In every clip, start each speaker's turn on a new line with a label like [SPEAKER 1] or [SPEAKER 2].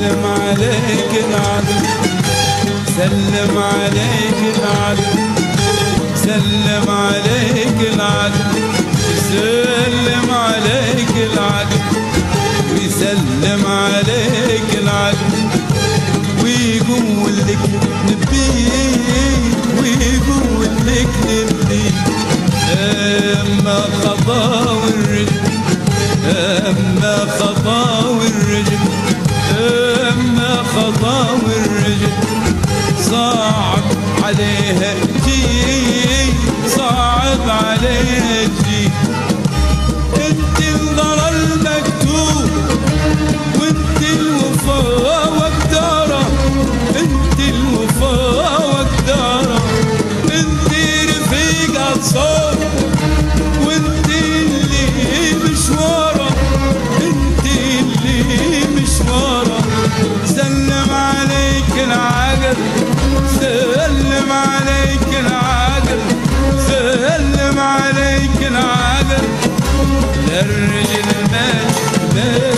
[SPEAKER 1] سلم عليك العالم سلم عليك العالم سلم عليك العالم يسلم عليك العالم ويسلم عليك البابا والرجل صعب عليها تي صعب عليها. Tercilmek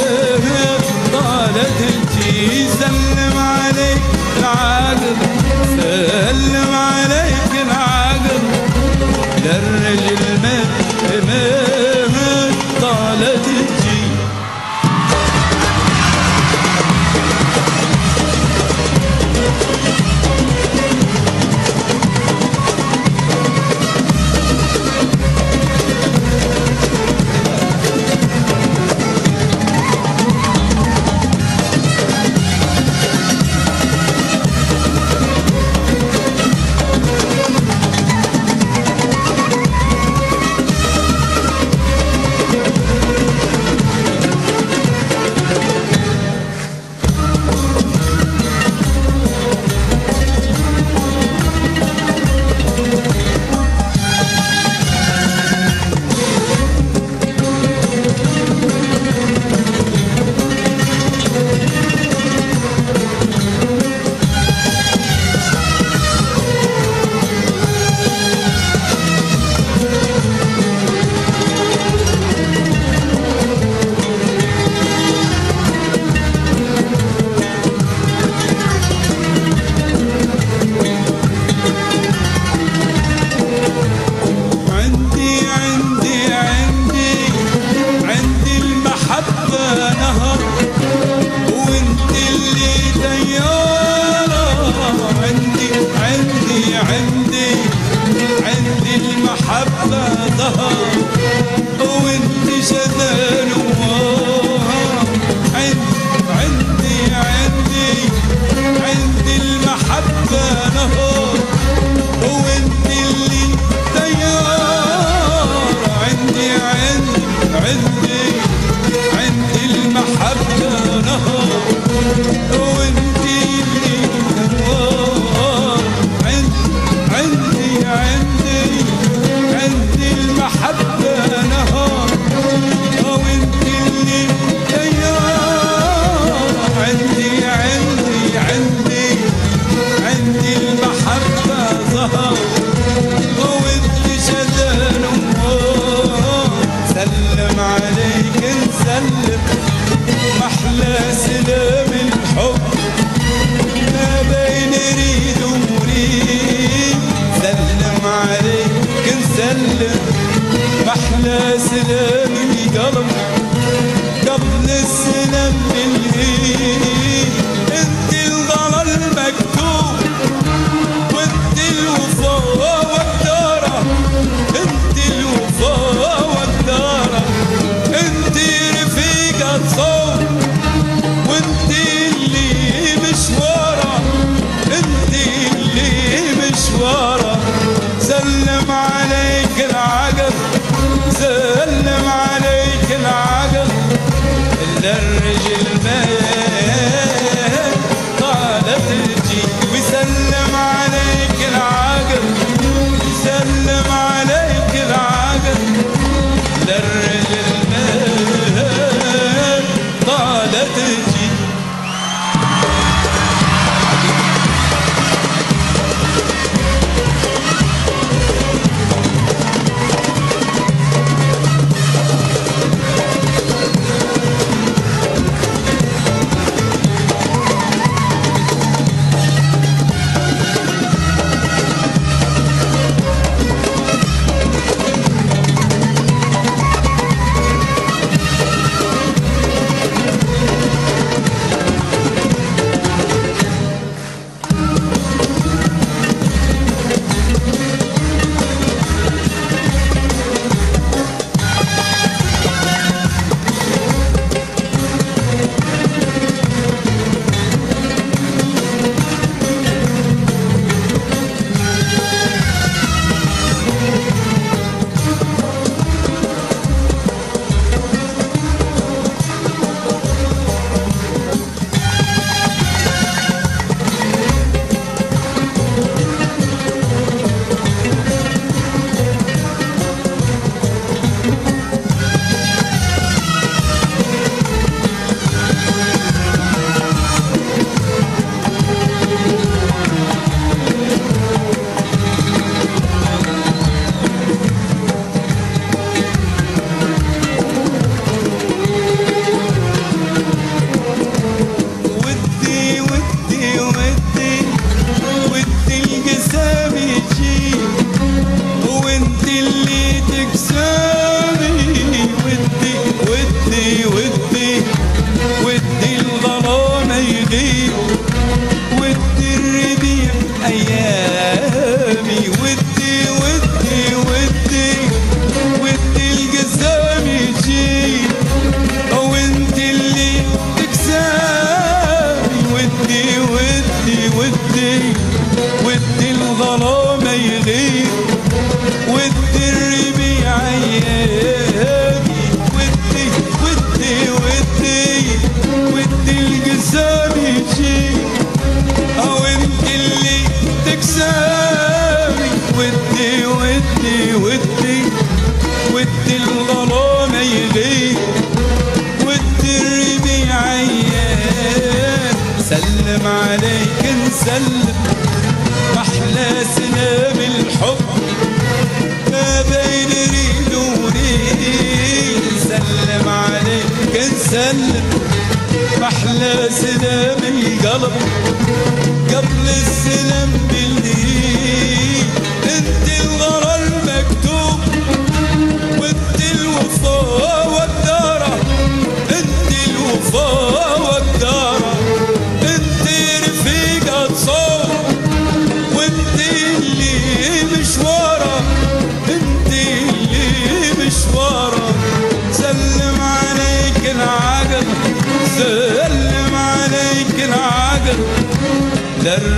[SPEAKER 1] Sinem yanım Gamle sinem bildim sevmez القلب قبل السلام بالليل انت الغرى المكتوب Eller